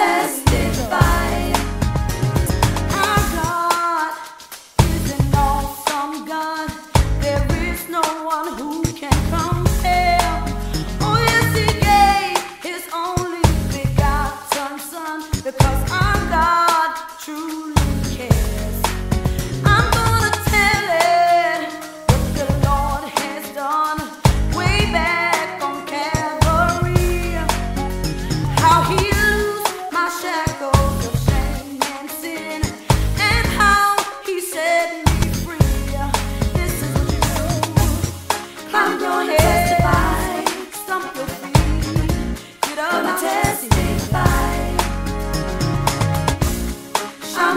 Yes.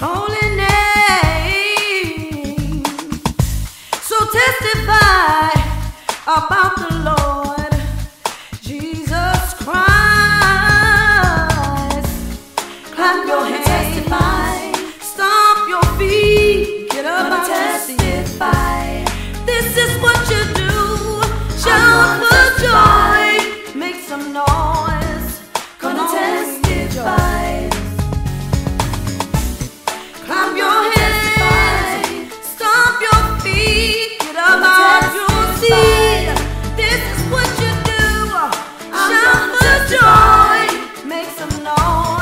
holy name. So testify about the Oh.